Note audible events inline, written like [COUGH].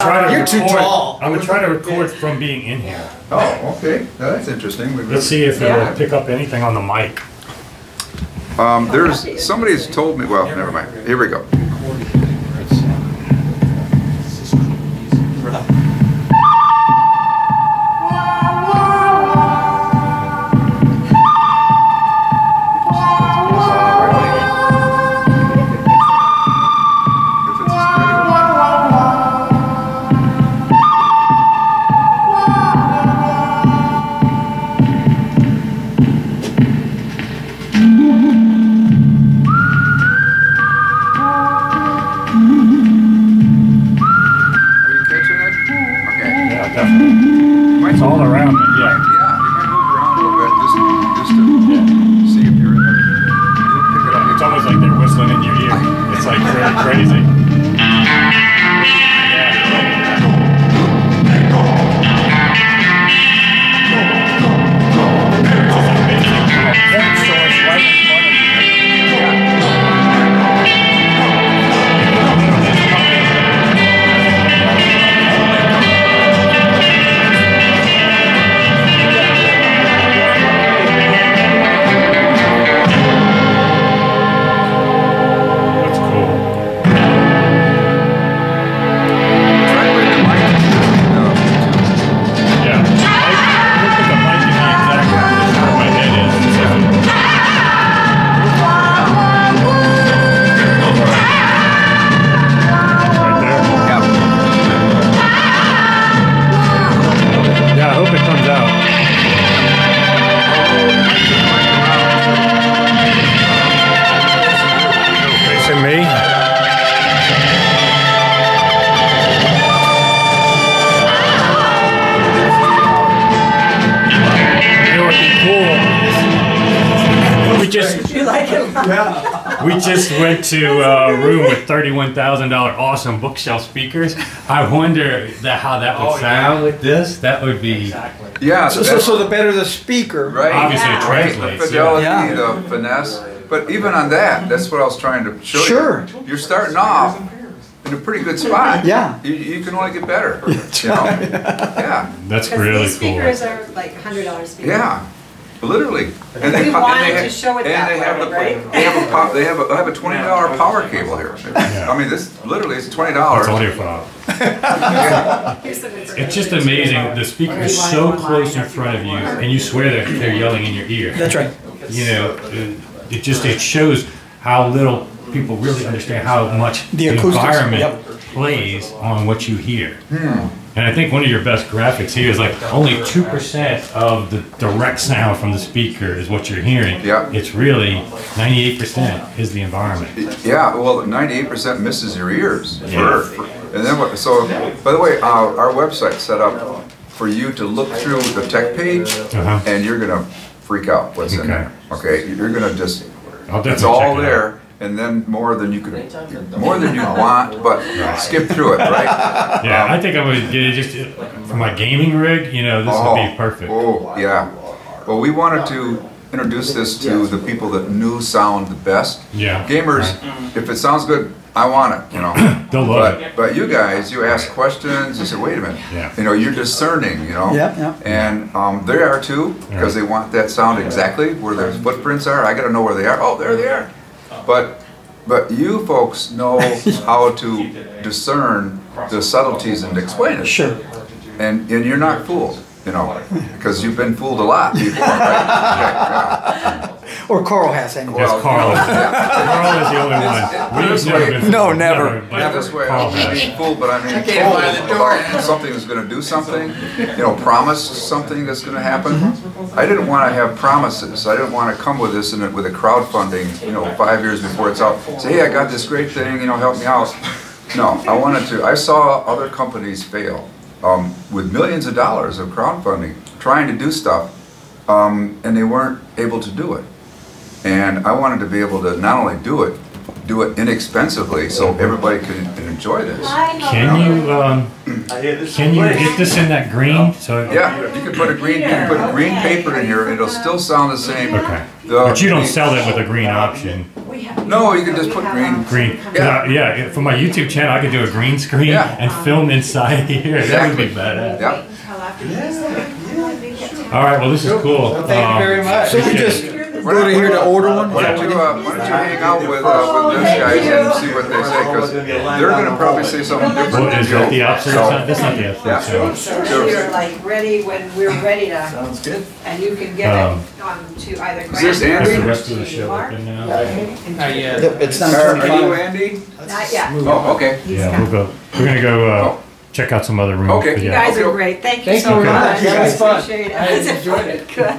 Try to You're too record- tall. I'm gonna try to record from being in here. Oh, okay, Now, that's interesting. We- Let's see if Yeah. it'll pick up anything on the mic. Um, there's, somebody's told me, well, never mind, here we go. Crazy. Just [LAUGHS] You like it? we just went to a room with thirty-one thousand dollar awesome bookshelf speakers. I wonder that how that would oh, sound with this. That would be Yeah, So, so, so the better the speaker. right. obviously Yeah. it Right, the fidelity, Yeah. the finesse. But even on that, that's what I was trying to show Sure. you. Sure. You're starting off in a pretty good spot. Yeah. You, you can only get better. you know? [LAUGHS] Yeah. That's Because really these cool. speakers are like hundred dollar speakers. Yeah. Literally. And We co- and wanted they to show it and that they have way, the- right? They have a, po- they have a, I have a twenty dollar power cable here. I mean, this, literally, it's twenty dollars. audiophile. [LAUGHS] Here's the difference. It's just amazing. The speaker is so close in front of you, and you swear that they're yelling in your ear. That's right. You know, it it just it shows how little people really understand how much The the, acoustics, environment yep. plays on what you hear. Hmm. And I think one of your best graphics here is like only two percent of the direct sound from the speaker is what you're hearing. Yeah. It's really ninety-eight percent is the environment. Yeah, well, ninety-eight percent misses your ears. Yeah. For, for, and then what, so, by the way, uh, our website set up for you to look through the tech page Uh-huh. and you're gonna freak out what's in there. Okay, you're gonna just, I'll definitely it's all check out. there and then more than you could, more than you want, but skip through it, right? [LAUGHS] Yeah, I think I would get it just for my gaming rig. You know, this would be perfect. Oh, yeah. Well, we wanted to introduce this to the people that knew sound the best. Yeah. Gamers, if it sounds good, I want it, you know. [CLEARS THROAT] They'll love it. But, but you guys, you ask questions, you say, wait a minute. Yeah. You know, you're discerning, you know. Yeah, yeah. And um, they are too, because they want that sound exactly where their footprints are. I gotta know where they are. Oh, there they are. But, but you folks know [LAUGHS] how to discern the subtleties and explain it. Sure. And, and you're not fooled, you know, because you've been fooled a lot before, right? Yeah, Or Carl has anyway. Yes, Carl. Carl is the only one. We've never been. No, never. but Yeah, this way, I Carl don't being fooled, but I mean can't told find the door. about something that's gonna do something, you know, promised something that's gonna happen. I didn't wanna have promises, I didn't wanna come with this and it- with a crowdfunding, you know, five years before it's out, say, hey, I got this great thing, you know, help me out. No, I wanted to, I saw other companies fail, um, with millions of dollars of crowdfunding, trying to do stuff, um, and they weren't able to do it. And I wanted to be able to not only do it, do it inexpensively so everybody can can enjoy this. Can you, um, can you get this in that green? So Yeah, you could put a green, you could put green paper in here, and it'll still sound the same. Okay. The- But you don't sell that with a green option. No, you can just put green. Green. Yeah. I- Yeah, for my YouTube channel, I could do a green screen Yeah. and film inside [LAUGHS] here. That would be Exactly. badass. Yep. All right, well, this is cool. Well, thank you very Um, much. So we just go to here to order one? Why don't you, uh, why don't you hang out with, uh, with this guys and see what they say, because they're gonna probably say something different What than is that the you. obsolete? So- sign? That's not the Yeah. obsolete. sign. So you're like ready when we're ready to, Sounds good. and you can get Um, it on to either Is this Grant. Is Andy? the rest of the show open now? Not yet. Yep, it's nine Are are you twenty-five. Andy? Not yet. Oh, okay. He's Yeah, we'll go. We're gonna go uh, Oh. check out some other rooms. Okay. but You yeah. guys are great. Thank you Thank so you much. very much. That was fun. Appreciate it. I enjoyed it. [LAUGHS] Good.